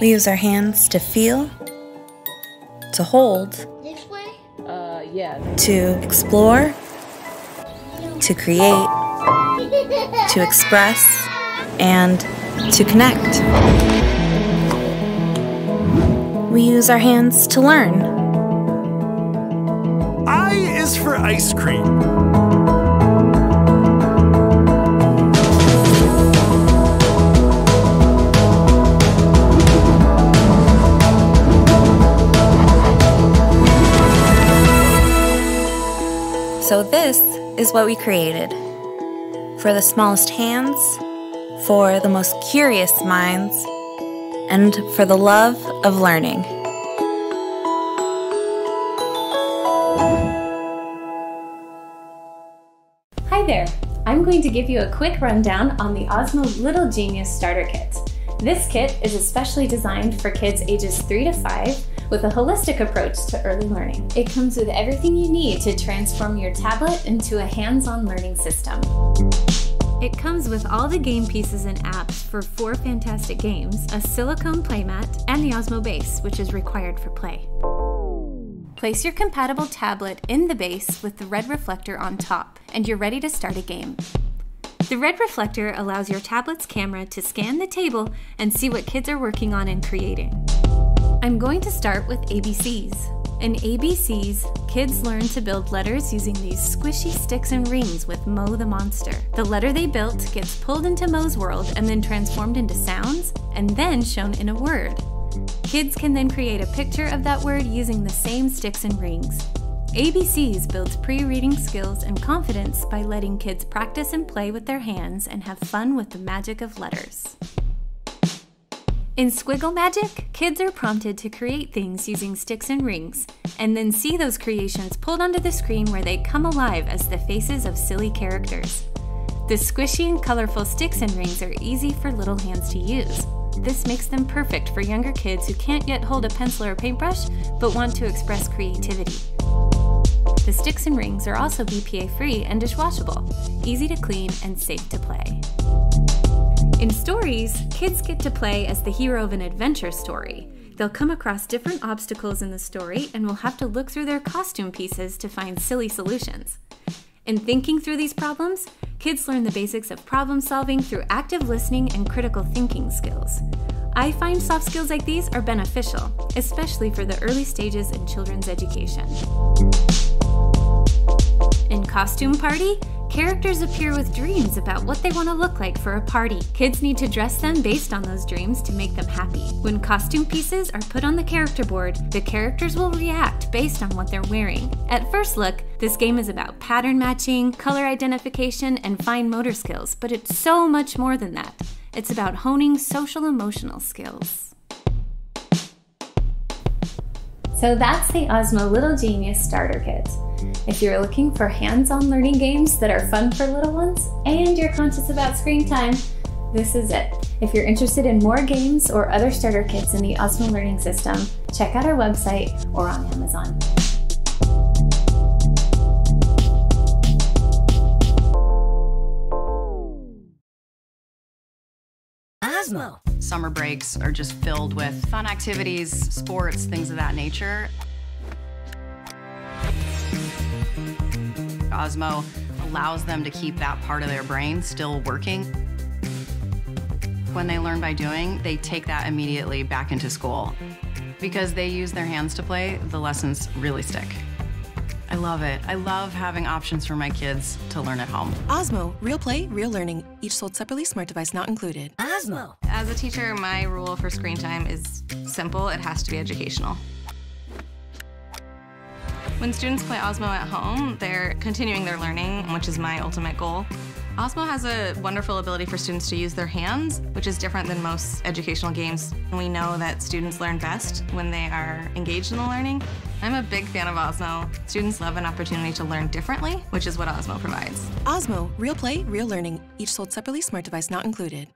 We use our hands to feel, to hold, This way? Uh, yeah. to explore, to create, to express, and to connect. We use our hands to learn, I is for ice cream. So, this is what we created for the smallest hands, for the most curious minds, and for the love of learning. Hi there! I'm going to give you a quick rundown on the Osmo Little Genius Starter Kit. This kit is especially designed for kids ages 3 to 5 with a holistic approach to early learning. It comes with everything you need to transform your tablet into a hands-on learning system. It comes with all the game pieces and apps for four fantastic games, a silicone playmat, and the Osmo base, which is required for play. Place your compatible tablet in the base with the red reflector on top, and you're ready to start a game. The red reflector allows your tablet's camera to scan the table and see what kids are working on and creating. I'm going to start with ABCs. In ABCs, kids learn to build letters using these squishy sticks and rings with Mo the monster. The letter they built gets pulled into Mo's world and then transformed into sounds and then shown in a word. Kids can then create a picture of that word using the same sticks and rings. ABCs builds pre reading skills and confidence by letting kids practice and play with their hands and have fun with the magic of letters. In Squiggle Magic, kids are prompted to create things using sticks and rings, and then see those creations pulled onto the screen where they come alive as the faces of silly characters. The squishy and colorful sticks and rings are easy for little hands to use. This makes them perfect for younger kids who can't yet hold a pencil or paintbrush but want to express creativity. The sticks and rings are also BPA free and dishwashable, easy to clean and safe to play. In stories, kids get to play as the hero of an adventure story. They'll come across different obstacles in the story and will have to look through their costume pieces to find silly solutions. In thinking through these problems, kids learn the basics of problem solving through active listening and critical thinking skills. I find soft skills like these are beneficial, especially for the early stages in children's education. In Costume Party, characters appear with dreams about what they want to look like for a party. Kids need to dress them based on those dreams to make them happy. When costume pieces are put on the character board, the characters will react based on what they're wearing. At first look, this game is about pattern matching, color identification, and fine motor skills, but it's so much more than that. It's about honing social emotional skills. So that's the Osmo Little Genius Starter Kit. If you're looking for hands-on learning games that are fun for little ones and you're conscious about screen time, this is it. If you're interested in more games or other starter kits in the Osmo Learning System, check out our website or on Amazon. Osmo. Summer breaks are just filled with fun activities, sports, things of that nature. Osmo allows them to keep that part of their brain still working. When they learn by doing, they take that immediately back into school. Because they use their hands to play, the lessons really stick. I love it. I love having options for my kids to learn at home. Osmo, real play, real learning. Each sold separately, smart device not included. Osmo. As a teacher, my rule for screen time is simple it has to be educational. When students play Osmo at home, they're continuing their learning, which is my ultimate goal. Osmo has a wonderful ability for students to use their hands, which is different than most educational games. We know that students learn best when they are engaged in the learning. I'm a big fan of Osmo. Students love an opportunity to learn differently, which is what Osmo provides. Osmo, real play, real learning. Each sold separately, smart device not included.